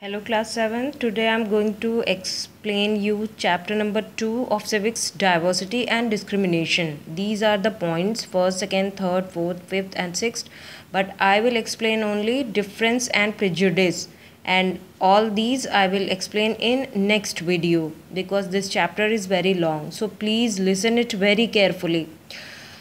Hello class 7 today I'm going to explain you chapter number 2 of civics diversity and discrimination. These are the points first second third fourth fifth and sixth but I will explain only difference and prejudice. And all these I will explain in next video because this chapter is very long. So please listen it very carefully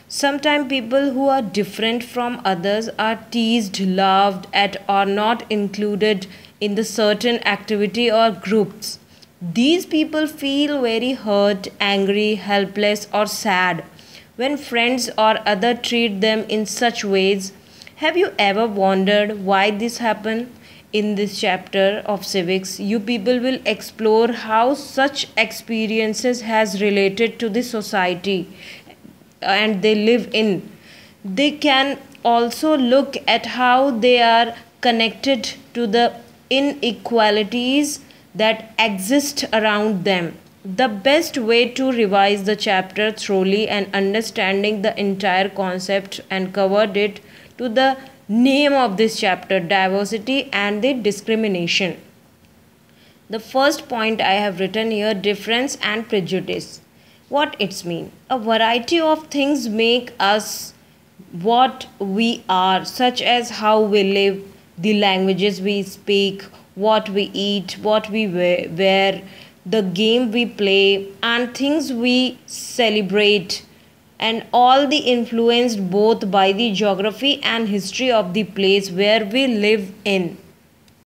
Sometimes people who are different from others are teased, laughed at, or not included in the certain activity or groups. These people feel very hurt, angry, helpless, or sad when friends or other treat them in such ways. Have you ever wondered why this happened? In this chapter of civics, you people will explore how such experiences has related to the society and they live in. They can also look at how they are connected to the inequalities that exist around them. The best way to revise the chapter thoroughly and understanding the entire concept and covered it to the name of this chapter diversity and the discrimination. The first point I have written here difference and prejudice what it's mean. A variety of things make us what we are such as how we live the languages we speak what we eat what we wear the game we play and things we celebrate and all the influenced both by the geography and history of the place where we live in